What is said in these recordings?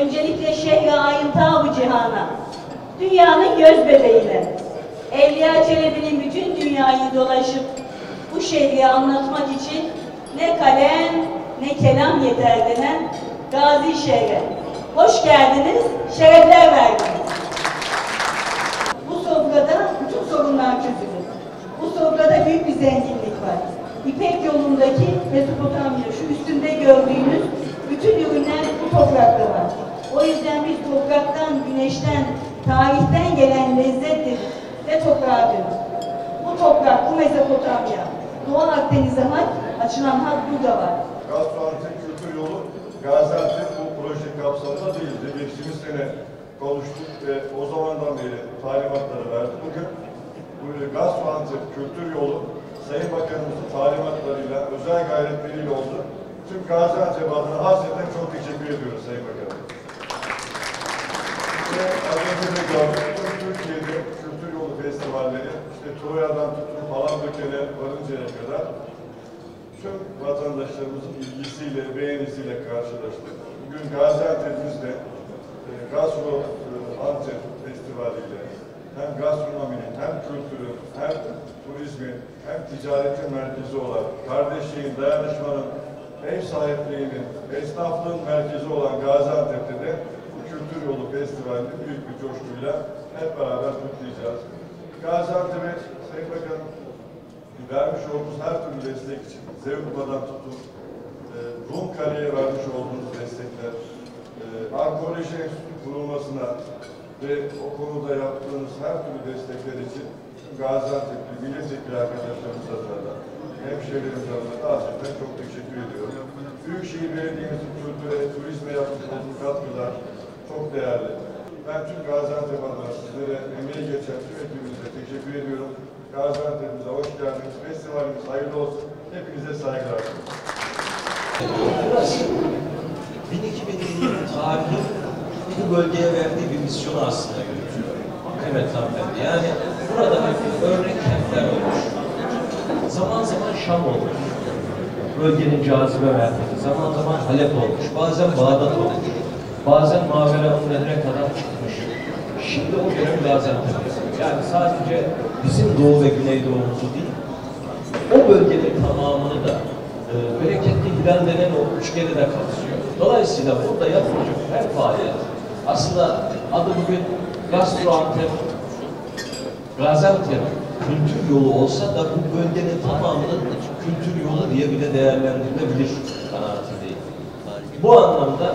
Öncelikle şehre ait tabu cihana, dünyanın göz bebeğine, Evliya Çelebi'nin bütün dünyayı dolaşıp bu şehri anlatmak için ne kalem ne kelam yeter denen Gazi şehre. Hoş geldiniz, şerefler verdiniz. Bu sofrada bütün sorunlar çözülür. Bu sofrada büyük bir zenginlik var. İpek yolundaki Mezopotamya, şu üstünde gördüğünüz bütün ürünler bu toprakta var. O yüzden biz topraktan, güneşten, tarihten gelen lezzettir ve toprağa dönür. Bu toprak, bu Mezopotamya, Doğu Akdeniz'e hat, açılan hat burada var. Gaziantep Kültür Yolu Gaziantep bu proje kapsamında değildi. Geçtiğimiz sene konuştuk ve o zamandan beri talimatları verdik. Bugün bu Gaziantep Kültür Yolu Sayın Bakanımızın talimatlarıyla, özel gayretleriyle oldu. Tüm Gaziantep adına hasreten çok teşekkür ediyoruz Sayın Bakanım. Ve az önce de gördük, Türkiye'de kültür yolu festivalleri, işte Troya'dan tutun Palandöken'e varıncaya kadar tüm vatandaşlarımızın ilgisiyle, beğenisiyle karşılaştık. Bugün Gaziantep'imizde e, Gastro e, Antep Festivali'yle hem gastronominin, hem kültürün, hem turizmin, hem ticaretin merkezi olan, kardeşliğin, dayanışmanın, ev sahipliğinin, esnaflığın merkezi olan Gaziantep'te de Kültür Yolu Festivali'ni büyük bir coşkuyla hep beraber kutlayacağız. Gaziantep'e Sayın Bakanım vermiş olduğunuz her türlü destek için Zevkuba'dan tutun, e, Rum Kale'ye vermiş olduğunuz destekler, e, Arkeoloji Enstitüsü kurulmasına ve o konuda yaptığınız her türlü destekler için Gaziantep'li milletvekili arkadaşlarımız adına hemşehrilerimiz adına da gerçekten çok teşekkür ediyorum. Büyükşehir Belediye'mizin kültüre, turizme yapmış olduğu katkılar çok değerli. Ben tüm Gaziantep adına sizlere emeği geçen tüm ekibimize teşekkür ediyorum. Gaziantep'imize hoş geldiniz. Festivalimiz hayırlı olsun. Hepinize saygılar. Burası 1200 yılın tarihi bu bölgeye verdiği bir misyonu aslında yürütüyor. Evet hanımefendi. Yani burada hep örnek kentler olmuş. Zaman zaman Şam olmuş. Bölgenin cazibe merkezi. Zaman zaman Halep olmuş. Bazen Bağdat olmuş. Bazen Maveraun Nehri'ne kadar çıkmış. Şimdi o dönem Gaziantep. Yani sadece bizim doğu ve güneydoğumuzu değil, o bölgenin tamamını da e, bereketli hilal denen o üçgeni de kapsıyor. Dolayısıyla burada yapılacak her faaliyet aslında adı bugün Gastroantep, Gaziantep kültür yolu olsa da bu bölgenin tamamının kültür yolu diye bile değerlendirilebilir kanaatindeyim. Bu anlamda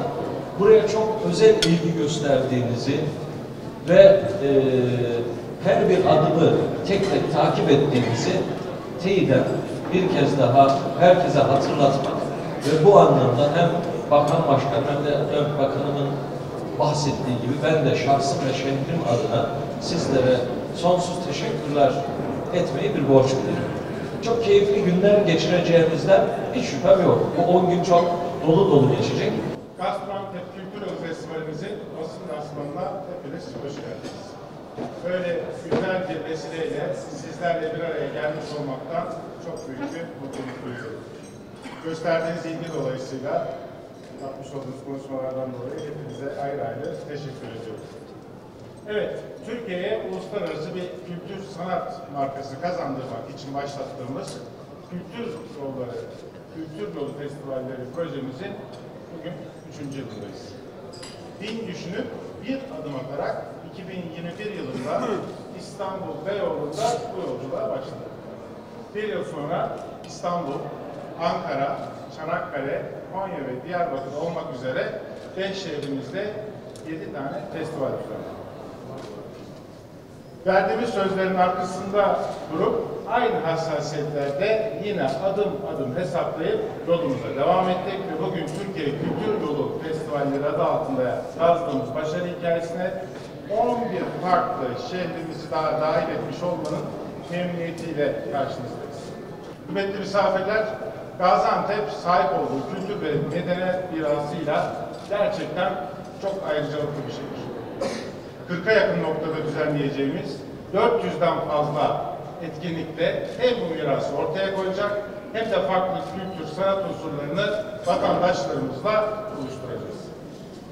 buraya çok özel ilgi gösterdiğinizi ve e, her bir adımı tek tek takip ettiğimizi teyiden bir kez daha herkese hatırlatmak ve bu anlamda hem Bakan Başkan hem de Ön Bakanımın bahsettiği gibi ben de şahsım ve şehrim adına sizlere sonsuz teşekkürler etmeyi bir borç biliyorum. Çok keyifli günler geçireceğimizden hiç şüphem yok. Bu 10 gün çok dolu dolu geçecek. Gaziantep Kültür Festivalimizin basın lansmanına hepiniz hoş geldiniz. Böyle güzel bir vesileyle sizlerle bir araya gelmiş olmaktan çok büyük bir mutluluk duyuyorum. Gösterdiğiniz ilgi dolayısıyla yapmış olduğunuz konuşmalardan dolayı hepinize ayrı ayrı teşekkür ediyorum. Evet, Türkiye'ye uluslararası bir kültür sanat markası kazandırmak için başlattığımız Kültür Yolları, Kültür Yolu Festivalleri projemizin bugün üçüncü yılındayız. Bin düşünüp bir adım atarak 2021 yılında İstanbul Beyoğlu'nda bu yolculuğa başladı. Bir yıl sonra İstanbul, Ankara, Çanakkale, Konya ve Diyarbakır olmak üzere beş şehrimizde 7 tane festival düzenledik. Verdiğimiz sözlerin arkasında durup aynı hassasiyetlerde yine adım adım hesaplayıp yolumuza devam ettik ve bugün Türkiye Kültür Yolu Festivalleri adı altında yazdığımız başarı hikayesine 11 farklı şehrimizi daha dahil etmiş olmanın memnuniyetiyle karşınızdayız. Kıymetli misafirler, Gaziantep sahip olduğu kültür ve medeniyet mirasıyla gerçekten çok ayrıcalıklı bir şehir. 40'a yakın noktada düzenleyeceğimiz 400'den fazla etkinlikte hem bu mirası ortaya koyacak hem de farklı kültür, sanat unsurlarını vatandaşlarımızla buluşturacağız.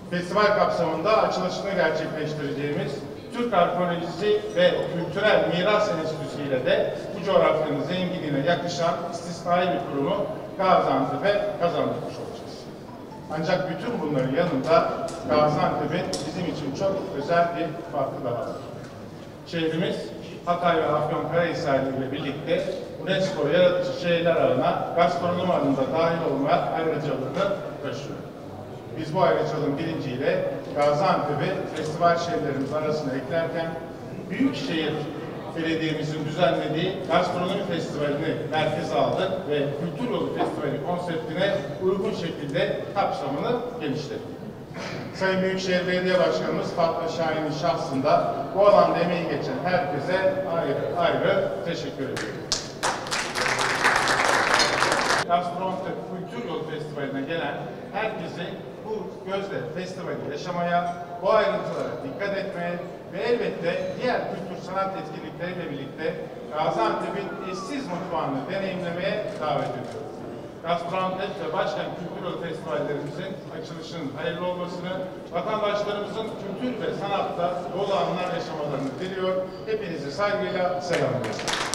Festival kapsamında açılışını gerçekleştireceğimiz Türk Arkeolojisi ve Kültürel Miras Enstitüsü ile de bu coğrafyanın zenginliğine yakışan istisnai bir kurumu Gaziantep'e kazandırmış olacağız. Ancak bütün bunların yanında Gaziantep'in bizim için çok özel bir farkı daha var. Şehrimiz Hatay ve Afyonkarahisar ile birlikte UNESCO Yaratıcı Şehirler Ağı'na gastronomi alanında dahil olma ayrıcalığını taşıyor. Biz bu ayrıcalığın bilinciyle Gaziantep'i festival şehirlerimiz arasına eklerken Büyükşehir Belediye'mizin düzenlediği gastronomi festivalini merkeze aldık ve Kültür Yolu Festivali konseptine uygun şekilde kapsamını genişlettik. Sayın Büyükşehir Belediye Başkanımız Fatma Şahin'in şahsında bu alanda emeği geçen herkese ayrı ayrı teşekkür ediyorum. Gaziantep Kültür Yolu Festivali'ne gelen herkesi bu gözle festivali yaşamaya, bu ayrıntılara dikkat etmeye ve elbette diğer kültür sanat etkinlikleriyle birlikte Gaziantep'in eşsiz mutfağını deneyimlemeye davet ediyorum. Gaziantep ve Başkent Kültür Festivallerimizin açılışının hayırlı olmasını, vatandaşlarımızın kültür ve sanatta dolu anlar yaşamalarını diliyor. Hepinizi saygıyla selamlıyorum.